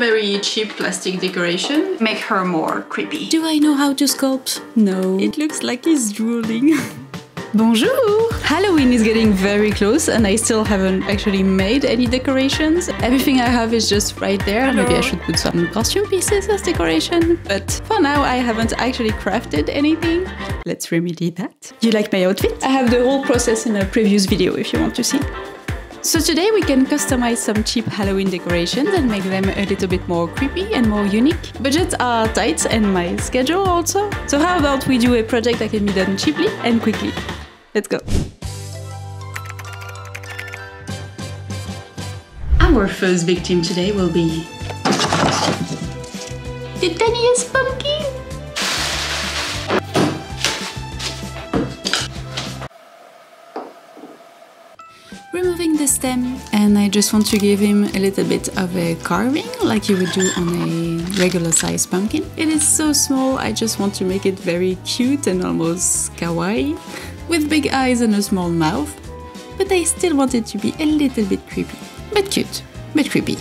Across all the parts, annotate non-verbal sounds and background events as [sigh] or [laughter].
very cheap plastic decoration. Make her more creepy. Do I know how to sculpt? No. It looks like he's drooling. [laughs] Bonjour! Halloween is getting very close and I still haven't actually made any decorations. Everything I have is just right there. Hello. Maybe I should put some costume pieces as decoration. But for now I haven't actually crafted anything. Let's remedy that. Do you like my outfit? I have the whole process in a previous video if you want to see. So today we can customize some cheap Halloween decorations and make them a little bit more creepy and more unique. Budgets are tight and my schedule also. So how about we do a project that can be done cheaply and quickly? Let's go. Our first victim today will be the tiniest pumpkin. Removing the stem and I just want to give him a little bit of a carving like you would do on a regular size pumpkin. It is so small, I just want to make it very cute and almost kawaii with big eyes and a small mouth. But I still want it to be a little bit creepy. But cute, but creepy.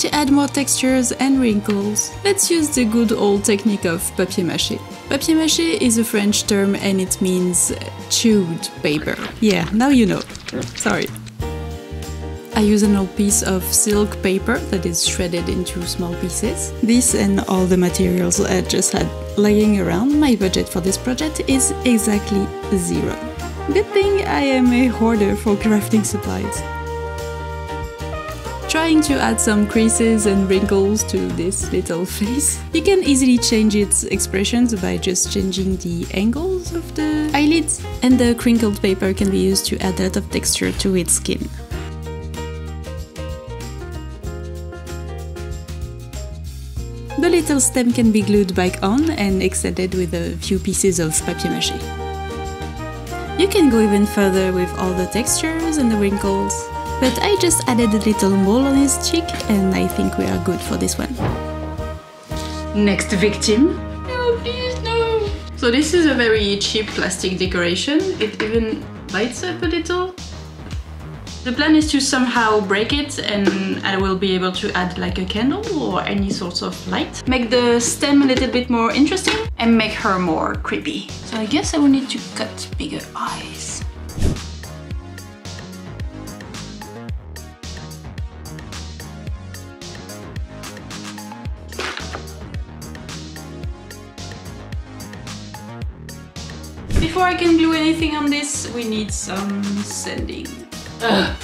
To add more textures and wrinkles, let's use the good old technique of papier-mâché. Papier-mâché is a French term and it means chewed paper. Yeah, now you know. Sorry. I use an old piece of silk paper that is shredded into small pieces. This and all the materials I just had laying around, my budget for this project is exactly zero. Good thing I am a hoarder for crafting supplies. Trying to add some creases and wrinkles to this little [laughs] face. You can easily change its expressions by just changing the angles of the eyelids, and the crinkled paper can be used to add a lot of texture to its skin. The little stem can be glued back on and extended with a few pieces of papier-mâché. You can go even further with all the textures and the wrinkles, but I just added a little mole on his cheek and I think we are good for this one. Next victim. No, please, no. So this is a very cheap plastic decoration. It even lights up a little. The plan is to somehow break it and I will be able to add like a candle or any sort of light. Make the stem a little bit more interesting and make her more creepy. So I guess I will need to cut bigger eyes. Before I can glue anything on this, we need some sanding. Ugh.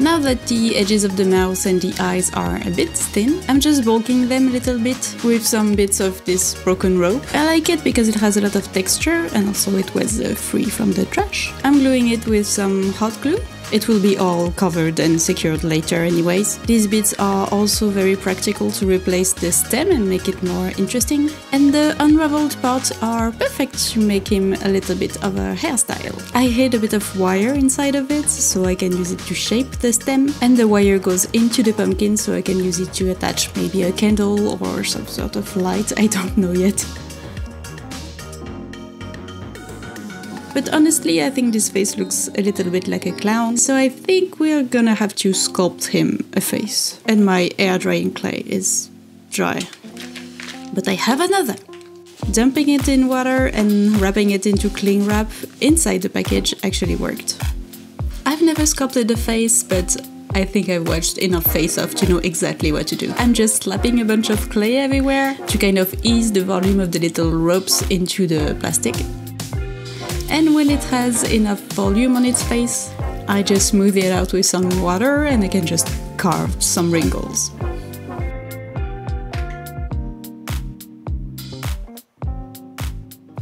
Now that the edges of the mouth and the eyes are a bit thin, I'm just bulking them a little bit with some bits of this broken rope. I like it because it has a lot of texture and also it was uh, free from the trash. I'm gluing it with some hot glue. It will be all covered and secured later anyways. These bits are also very practical to replace the stem and make it more interesting. And the unraveled parts are perfect to make him a little bit of a hairstyle. I hid a bit of wire inside of it so I can use it to shape the stem and the wire goes into the pumpkin so I can use it to attach maybe a candle or some sort of light, I don't know yet. [laughs] But honestly, I think this face looks a little bit like a clown, so I think we're gonna have to sculpt him a face. And my air drying clay is dry. But I have another! Dumping it in water and wrapping it into cling wrap inside the package actually worked. I've never sculpted a face, but I think I've watched enough Face Off to know exactly what to do. I'm just slapping a bunch of clay everywhere to kind of ease the volume of the little ropes into the plastic and when it has enough volume on its face, I just smooth it out with some water and I can just carve some wrinkles.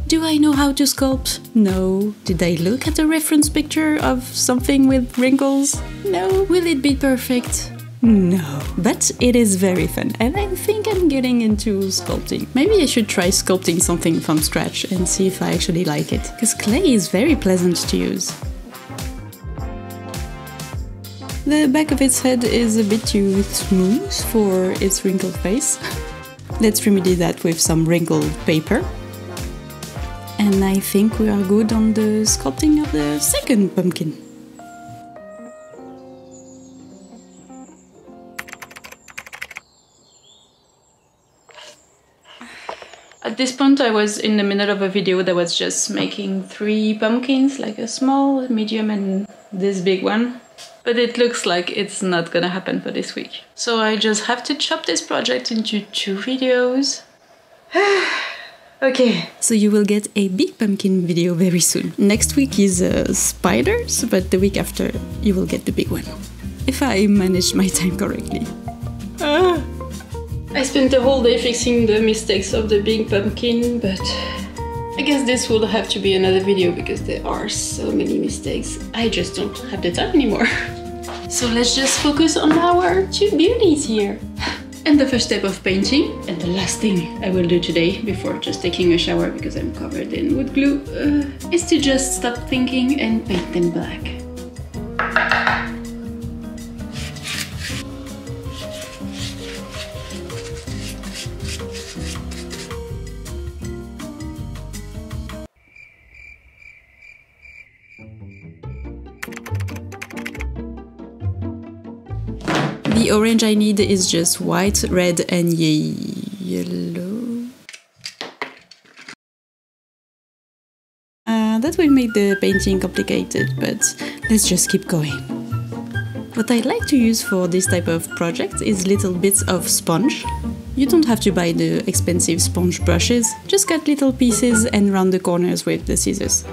Do I know how to sculpt? No. Did I look at a reference picture of something with wrinkles? No. Will it be perfect? No. But it is very fun and I think I'm getting into sculpting. Maybe I should try sculpting something from scratch and see if I actually like it. Because clay is very pleasant to use. The back of its head is a bit too smooth for its wrinkled face. [laughs] Let's remedy that with some wrinkled paper. And I think we are good on the sculpting of the second pumpkin. At this point, I was in the middle of a video that was just making three pumpkins, like a small, medium, and this big one. But it looks like it's not gonna happen for this week. So I just have to chop this project into two videos. [sighs] okay. So you will get a big pumpkin video very soon. Next week is uh, spiders, but the week after you will get the big one. If I manage my time correctly. I spent the whole day fixing the mistakes of the big pumpkin, but I guess this will have to be another video because there are so many mistakes. I just don't have the time anymore. [laughs] So let's just focus on our two beauties here. [sighs] And the first step of painting, and the last thing I will do today before just taking a shower because I'm covered in wood glue, uh, is to just stop thinking and paint them black. The orange I need is just white, red and ye yellow. Uh, that will make the painting complicated, but let's just keep going. What I like to use for this type of project is little bits of sponge. You don't have to buy the expensive sponge brushes, just cut little pieces and round the corners with the scissors.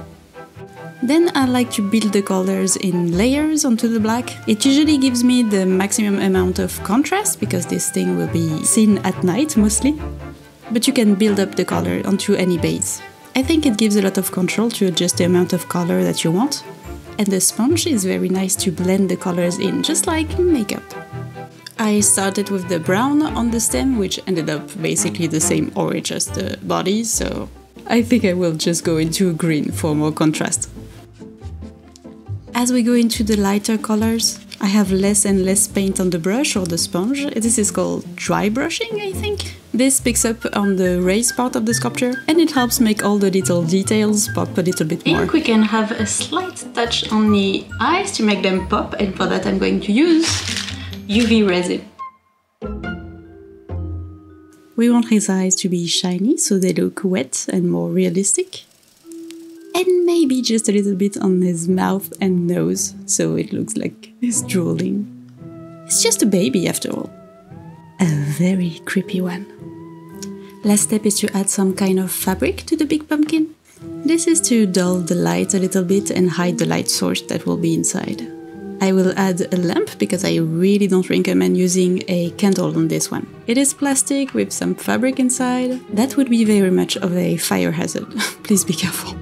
Then I like to build the colors in layers onto the black. It usually gives me the maximum amount of contrast because this thing will be seen at night mostly. But you can build up the color onto any base. I think it gives a lot of control to adjust the amount of color that you want. And the sponge is very nice to blend the colors in, just like makeup. I started with the brown on the stem, which ended up basically the same orange as the body, so I think I will just go into green for more contrast. As we go into the lighter colors, I have less and less paint on the brush or the sponge. This is called dry brushing, I think. This picks up on the raised part of the sculpture and it helps make all the little details pop a little bit more. I think we can have a slight touch on the eyes to make them pop and for that I'm going to use UV resin. We want his eyes to be shiny so they look wet and more realistic and maybe just a little bit on his mouth and nose, so it looks like he's drooling. It's just a baby after all. A very creepy one. Last step is to add some kind of fabric to the big pumpkin. This is to dull the light a little bit and hide the light source that will be inside. I will add a lamp because I really don't recommend using a candle on this one. It is plastic with some fabric inside. That would be very much of a fire hazard. [laughs] Please be careful.